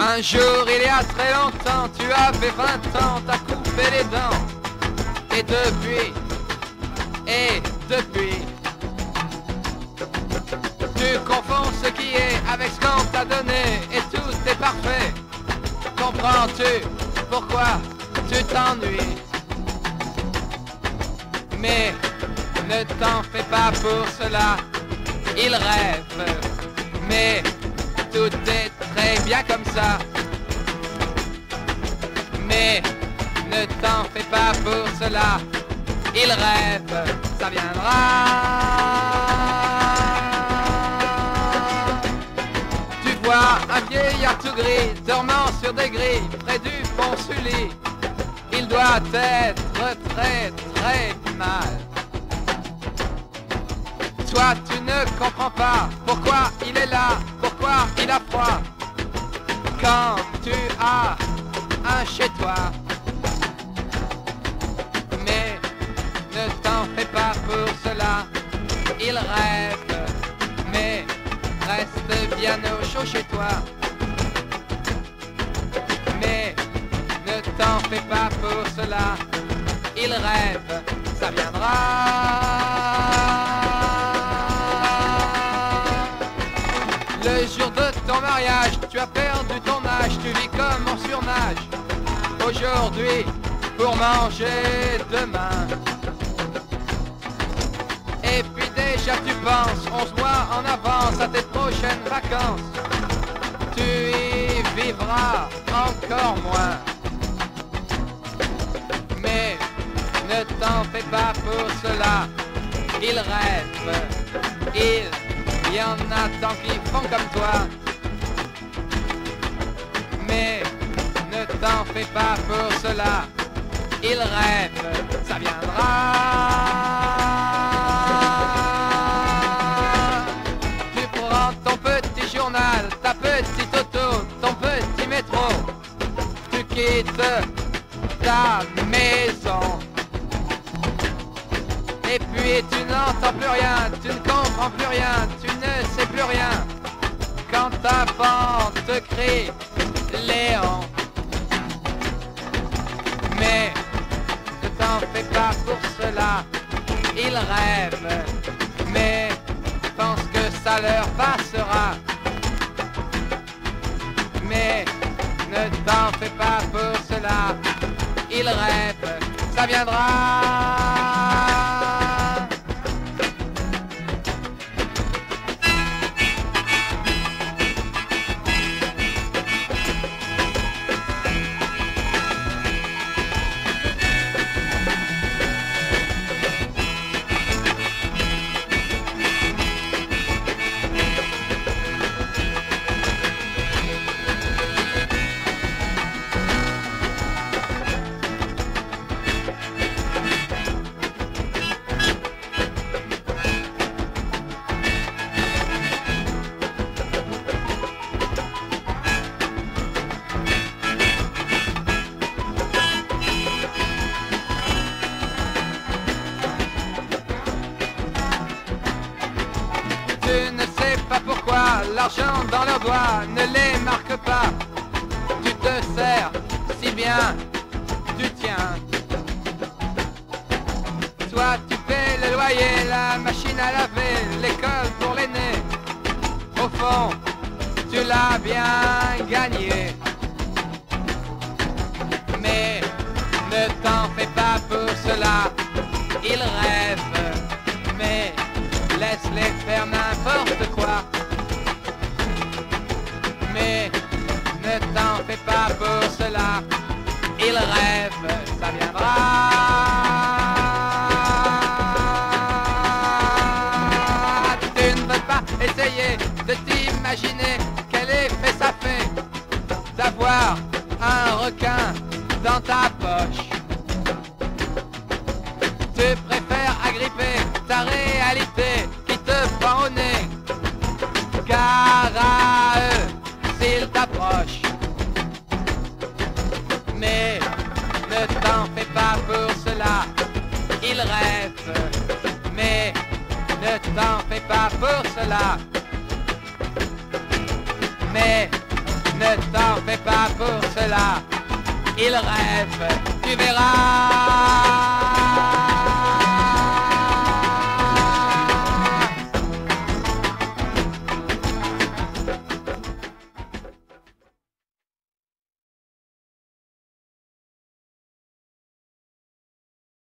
Un jour, il y a très longtemps, tu avais 20 ans, t'as coupé les dents. Et depuis, et depuis, tu confonds ce qui est avec ce qu'on t'a donné et tout est parfait. Comprends-tu pourquoi tu t'ennuies? Mais ne t'en fais pas pour cela, il rêve. Mais tout est bien comme ça. Mais ne t'en fais pas pour cela, il rêve, ça viendra. Tu vois un vieillard tout gris dormant sur des grilles près du pont Sully. Il doit être très très mal. Toi tu ne comprends pas pourquoi il est là, pourquoi il a froid. Quand tu as un chez toi. Mais ne t'en fais pas pour cela, il rêve. Mais reste bien au chaud chez toi. Mais ne t'en fais pas pour cela, il rêve, ça viendra. Le jour de ton mariage, vis comme on surnage. Aujourd'hui, pour manger demain. Et puis déjà tu penses, 11 mois en avance à tes prochaines vacances. Tu y vivras encore moins. Mais ne t'en fais pas pour cela, il rêve. Il y en a tant qui font comme toi. Mais ne t'en fais pas pour cela, il rêve, ça viendra. Tu prends ton petit journal, ta petite auto, ton petit métro. Tu quittes ta maison. Et puis tu n'entends plus rien, tu ne comprends plus rien, tu ne sais plus rien. Quand ta te crie Mais ne t'en fais pas pour cela, ils rêvent, mais pense que ça leur passera. Mais ne t'en fais pas pour cela, ils rêvent, ça viendra. L'argent dans leurs doigts ne les marque pas. Tu te sers si bien, tu tiens. Toi tu paies le loyer, la machine à laver, l'école pour l'aîné. Au fond, tu l'as bien gagné. Mais ne t'en fais pas pour cela, ils rêvent. Mais laisse-les faire n'importe quoi. Pas pour cela, ils rêvent, ça viendra. Tu ne veux pas essayer de t'imaginer quel effet ça fait d'avoir un requin dans ta poche. T'en fais pas pour cela. Mais ne t'en fait pas pour cela. Il rêve, tu verras.